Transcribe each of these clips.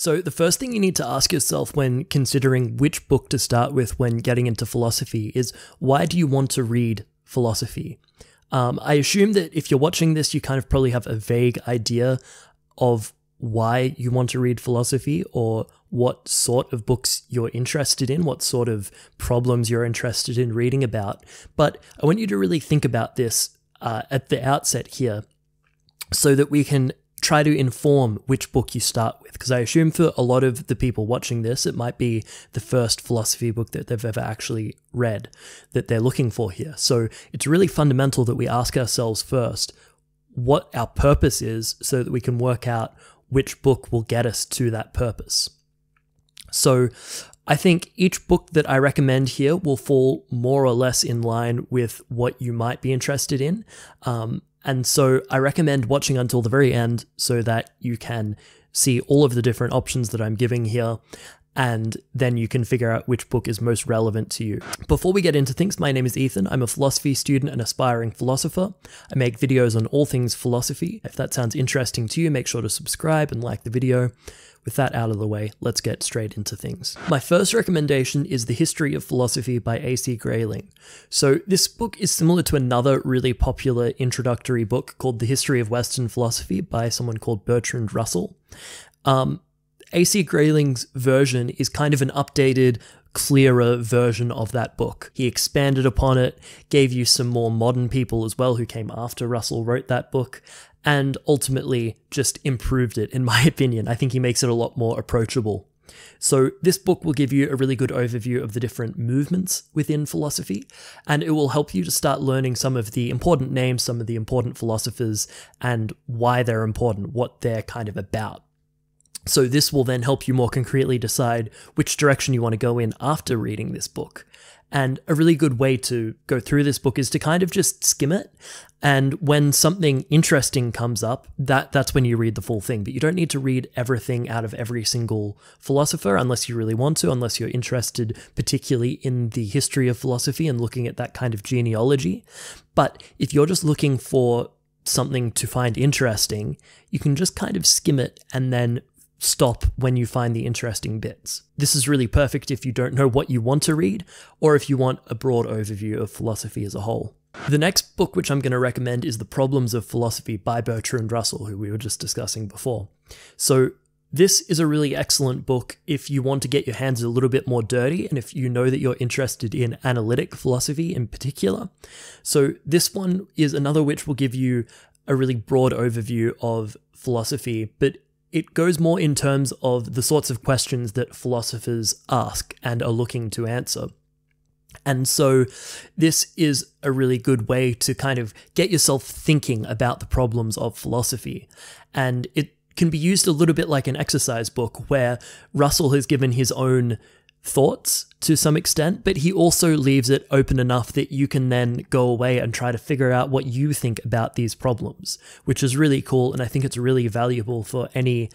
So, the first thing you need to ask yourself when considering which book to start with when getting into philosophy is why do you want to read philosophy? Um, I assume that if you're watching this, you kind of probably have a vague idea of why you want to read philosophy or what sort of books you're interested in, what sort of problems you're interested in reading about. But I want you to really think about this uh, at the outset here so that we can try to inform which book you start with. Because I assume for a lot of the people watching this, it might be the first philosophy book that they've ever actually read that they're looking for here. So it's really fundamental that we ask ourselves first what our purpose is so that we can work out which book will get us to that purpose. So I think each book that I recommend here will fall more or less in line with what you might be interested in. Um, and so I recommend watching until the very end so that you can see all of the different options that I'm giving here. And then you can figure out which book is most relevant to you. Before we get into things, my name is Ethan. I'm a philosophy student and aspiring philosopher. I make videos on all things philosophy. If that sounds interesting to you, make sure to subscribe and like the video. With that out of the way, let's get straight into things. My first recommendation is The History of Philosophy by A.C. Grayling. So, this book is similar to another really popular introductory book called The History of Western Philosophy by someone called Bertrand Russell. Um, A.C. Grayling's version is kind of an updated, clearer version of that book. He expanded upon it, gave you some more modern people as well who came after Russell wrote that book, and ultimately just improved it, in my opinion. I think he makes it a lot more approachable. So, this book will give you a really good overview of the different movements within philosophy, and it will help you to start learning some of the important names, some of the important philosophers, and why they're important, what they're kind of about. So, this will then help you more concretely decide which direction you want to go in after reading this book. And a really good way to go through this book is to kind of just skim it. And when something interesting comes up, that that's when you read the full thing. But you don't need to read everything out of every single philosopher unless you really want to, unless you're interested particularly in the history of philosophy and looking at that kind of genealogy. But if you're just looking for something to find interesting, you can just kind of skim it and then stop when you find the interesting bits. This is really perfect if you don't know what you want to read, or if you want a broad overview of philosophy as a whole. The next book which I'm going to recommend is The Problems of Philosophy by Bertrand Russell, who we were just discussing before. So, this is a really excellent book if you want to get your hands a little bit more dirty and if you know that you're interested in analytic philosophy in particular. So, this one is another which will give you a really broad overview of philosophy, but it goes more in terms of the sorts of questions that philosophers ask and are looking to answer. And so, this is a really good way to kind of get yourself thinking about the problems of philosophy. And it can be used a little bit like an exercise book where Russell has given his own thoughts to some extent, but he also leaves it open enough that you can then go away and try to figure out what you think about these problems, which is really cool. And I think it's really valuable for any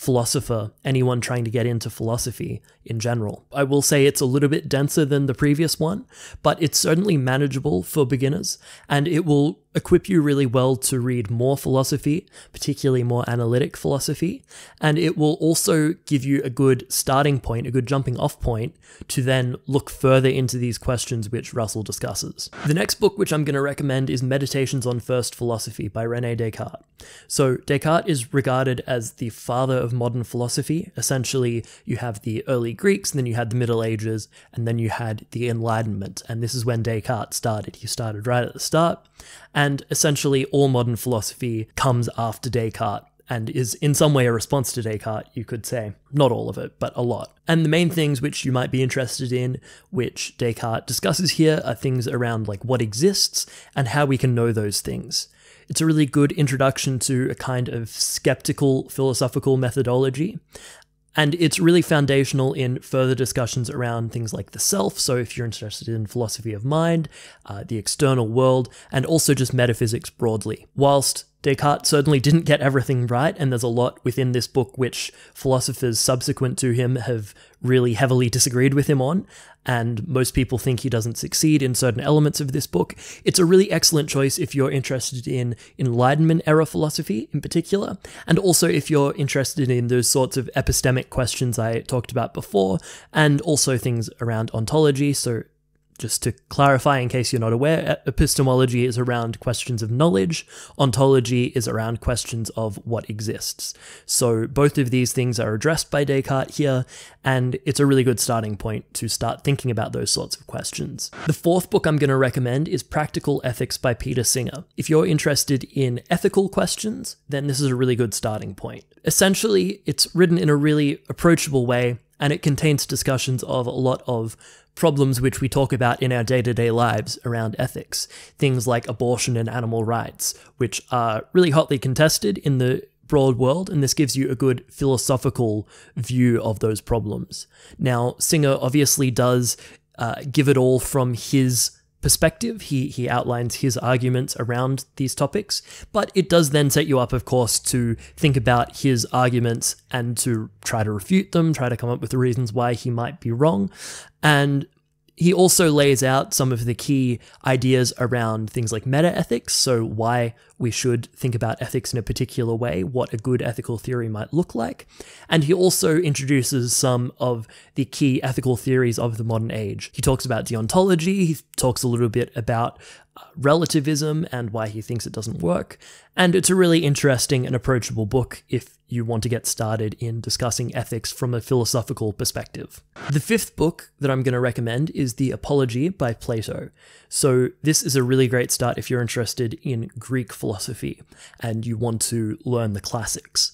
philosopher, anyone trying to get into philosophy in general. I will say it's a little bit denser than the previous one, but it's certainly manageable for beginners, and it will equip you really well to read more philosophy, particularly more analytic philosophy, and it will also give you a good starting point, a good jumping off point to then look further into these questions which Russell discusses. The next book which I'm going to recommend is Meditations on First Philosophy by Rene Descartes. So, Descartes is regarded as the father of modern philosophy. Essentially, you have the early Greeks, and then you had the Middle Ages, and then you had the Enlightenment, and this is when Descartes started. He started right at the start essentially all modern philosophy comes after Descartes and is in some way a response to Descartes, you could say. Not all of it, but a lot. And the main things which you might be interested in, which Descartes discusses here, are things around like what exists and how we can know those things. It's a really good introduction to a kind of skeptical philosophical methodology. And it's really foundational in further discussions around things like the self. So, if you're interested in philosophy of mind, uh, the external world, and also just metaphysics broadly. Whilst Descartes certainly didn't get everything right, and there's a lot within this book which philosophers subsequent to him have really heavily disagreed with him on, and most people think he doesn't succeed in certain elements of this book. It's a really excellent choice if you're interested in Enlightenment era philosophy in particular, and also if you're interested in those sorts of epistemic questions I talked about before, and also things around ontology, so just to clarify, in case you're not aware, epistemology is around questions of knowledge, ontology is around questions of what exists. So both of these things are addressed by Descartes here, and it's a really good starting point to start thinking about those sorts of questions. The fourth book I'm going to recommend is Practical Ethics by Peter Singer. If you're interested in ethical questions, then this is a really good starting point. Essentially, it's written in a really approachable way, and it contains discussions of a lot of problems which we talk about in our day to day lives around ethics. Things like abortion and animal rights, which are really hotly contested in the broad world, and this gives you a good philosophical view of those problems. Now, Singer obviously does uh, give it all from his perspective. He he outlines his arguments around these topics, but it does then set you up, of course, to think about his arguments and to try to refute them, try to come up with the reasons why he might be wrong. And he also lays out some of the key ideas around things like meta ethics, so why we should think about ethics in a particular way, what a good ethical theory might look like. And he also introduces some of the key ethical theories of the modern age. He talks about deontology, he talks a little bit about uh, relativism and why he thinks it doesn't work. And it's a really interesting and approachable book if you want to get started in discussing ethics from a philosophical perspective. The fifth book that I'm going to recommend is The Apology by Plato. So, this is a really great start if you're interested in Greek philosophy and you want to learn the classics.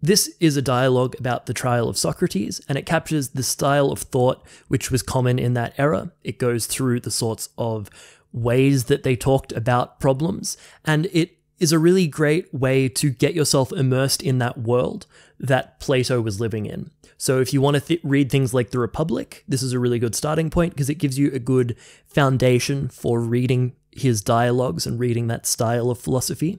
This is a dialogue about the trial of Socrates, and it captures the style of thought which was common in that era. It goes through the sorts of ways that they talked about problems, and it is a really great way to get yourself immersed in that world that Plato was living in. So if you want to th- read things like The Republic, this is a really good starting point because it gives you a good foundation for reading his dialogues and reading that style of philosophy.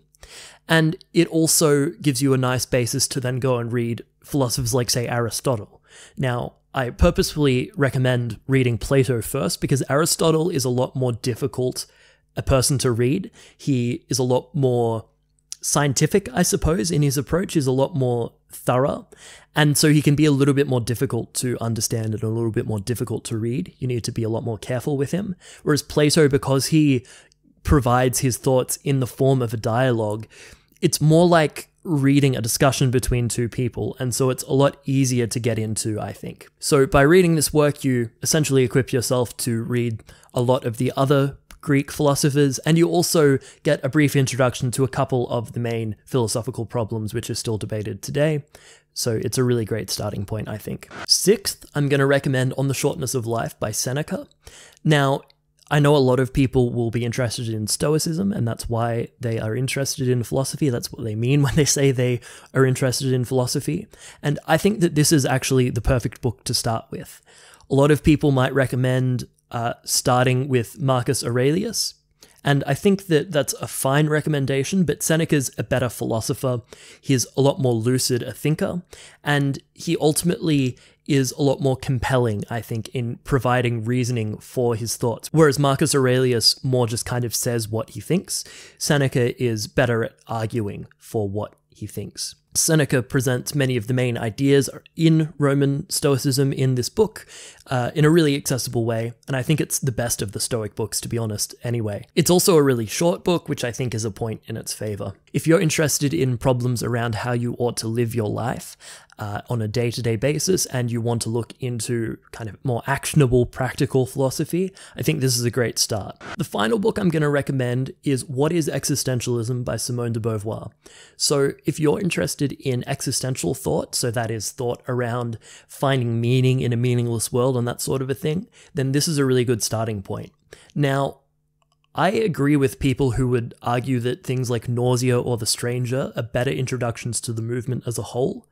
And it also gives you a nice basis to then go and read philosophers like, say, Aristotle. Now, I purposefully recommend reading Plato first because Aristotle is a lot more difficult a person to read. He is a lot more scientific, I suppose, in his approach, is a lot more thorough. And so he can be a little bit more difficult to understand and a little bit more difficult to read. You need to be a lot more careful with him. Whereas Plato, because he provides his thoughts in the form of a dialogue, it's more like reading a discussion between two people, and so it's a lot easier to get into, I think. So, by reading this work, you essentially equip yourself to read a lot of the other Greek philosophers, and you also get a brief introduction to a couple of the main philosophical problems which are still debated today. So it's a really great starting point, I think. Sixth, I'm going to recommend On the Shortness of Life by Seneca. Now, I know a lot of people will be interested in Stoicism, and that's why they are interested in philosophy. That's what they mean when they say they are interested in philosophy. And I think that this is actually the perfect book to start with. A lot of people might recommend uh, starting with Marcus Aurelius. And I think that that's a fine recommendation, but Seneca's a better philosopher. He's a lot more lucid a thinker, and he ultimately is a lot more compelling, I think, in providing reasoning for his thoughts. Whereas Marcus Aurelius more just kind of says what he thinks, Seneca is better at arguing for what he thinks. Seneca presents many of the main ideas in Roman Stoicism in this book uh, in a really accessible way, and I think it's the best of the Stoic books, to be honest, anyway. It's also a really short book, which I think is a point in its favor. If you're interested in problems around how you ought to live your life, uh, on a day to day basis and you want to look into kind of more actionable, practical philosophy, I think this is a great start. The final book I'm going to recommend is What is Existentialism by Simone de Beauvoir. So, if you're interested in existential thought, so that is thought around finding meaning in a meaningless world and that sort of a thing, then this is a really good starting point. Now, I agree with people who would argue that things like Nausea or The Stranger are better introductions to the movement as a whole.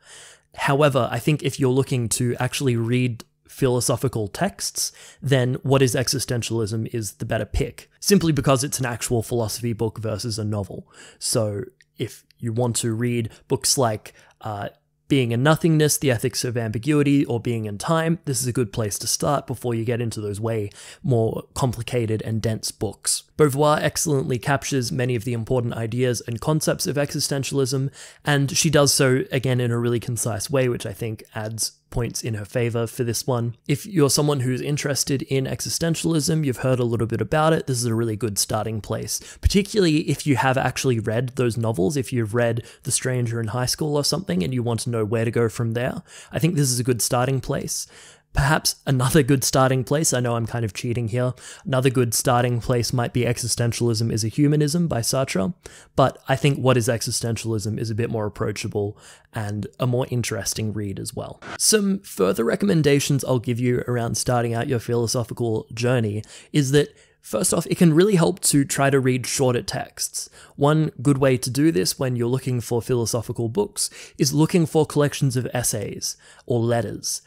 However, I think if you're looking to actually read philosophical texts, then What is Existentialism is the better pick, simply because it's an actual philosophy book versus a novel. So if you want to read books like uh, being and nothingness, the ethics of ambiguity, or being and time, this is a good place to start before you get into those way more complicated and dense books. Beauvoir excellently captures many of the important ideas and concepts of existentialism, and she does so again in a really concise way, which I think adds points in her favor for this one. If you're someone who's interested in existentialism, you've heard a little bit about it, this is a really good starting place, particularly if you have actually read those novels, if you've read The Stranger in high school or something and you want to know where to go from there. I think this is a good starting place. Perhaps another good starting place, I know I'm kind of cheating here, another good starting place might be Existentialism is a Humanism by Sartre, but I think What is Existentialism is a bit more approachable and a more interesting read as well. Some further recommendations I'll give you around starting out your philosophical journey is that First off, it can really help to try to read shorter texts. One good way to do this when you're looking for philosophical books is looking for collections of essays or letters.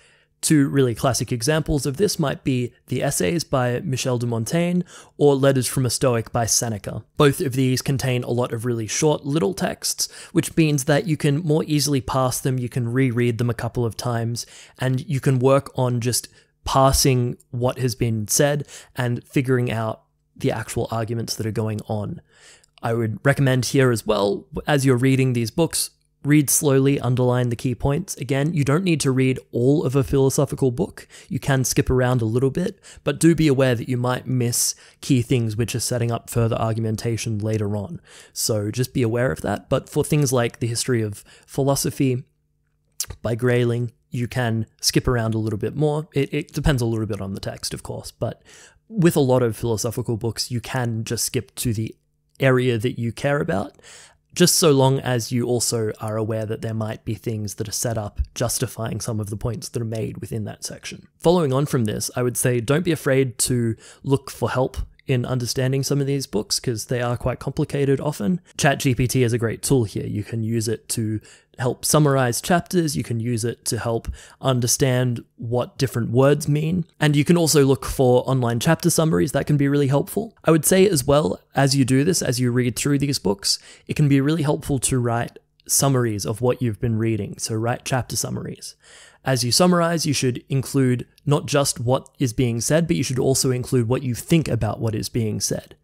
Two really classic examples of this might be the essays by Michel de Montaigne or Letters from a Stoic by Seneca. Both of these contain a lot of really short little texts, which means that you can more easily parse them, you can reread them a couple of times, and you can work on just parsing what has been said and figuring out the actual arguments that are going on. I would recommend here as well, as you're reading these books, Read slowly, underline the key points. Again, you don't need to read all of a philosophical book. You can skip around a little bit, but do be aware that you might miss key things which are setting up further argumentation later on. So just be aware of that. But for things like the history of philosophy by Grayling, you can skip around a little bit more. It, it depends a little bit on the text, of course, but with a lot of philosophical books, you can just skip to the area that you care about just so long as you also are aware that there might be things that are set up justifying some of the points that are made within that section. Following on from this, I would say don't be afraid to look for help in understanding some of these books because they are quite complicated often. ChatGPT is a great tool here. You can use it to help summarize chapters, you can use it to help understand what different words mean, and you can also look for online chapter summaries that can be really helpful. I would say as well, as you do this, as you read through these books, it can be really helpful to write summaries of what you've been reading, so write chapter summaries. As you summarize, you should include not just what is being said, but you should also include what you think about what is being said.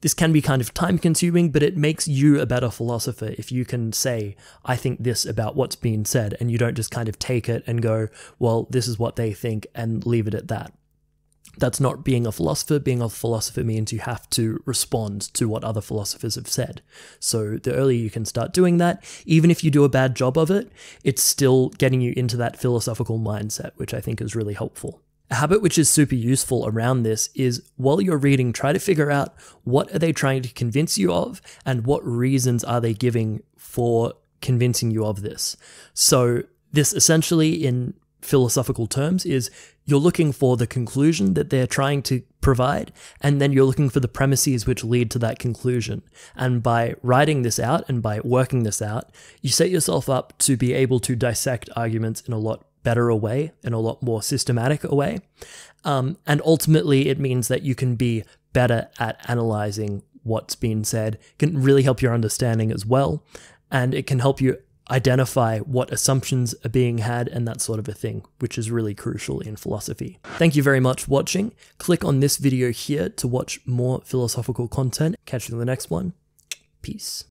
This can be kind of time consuming, but it makes you a better philosopher if you can say, I think this about what's being said, and you don't just kind of take it and go, well, this is what they think, and leave it at that. That's not being a philosopher. Being a philosopher means you have to respond to what other philosophers have said. So the earlier you can start doing that, even if you do a bad job of it, it's still getting you into that philosophical mindset, which I think is really helpful. A habit which is super useful around this is while you're reading, try to figure out what are they trying to convince you of and what reasons are they giving for convincing you of this. So this essentially in philosophical terms is you're looking for the conclusion that they're trying to provide, and then you're looking for the premises which lead to that conclusion. And by writing this out and by working this out, you set yourself up to be able to dissect arguments in a lot better a way, in a lot more systematic a way. Um, and ultimately, it means that you can be better at analyzing what's being said, can really help your understanding as well. And it can help you identify what assumptions are being had and that sort of a thing, which is really crucial in philosophy. Thank you very much for watching. Click on this video here to watch more philosophical content. Catch you in the next one. Peace.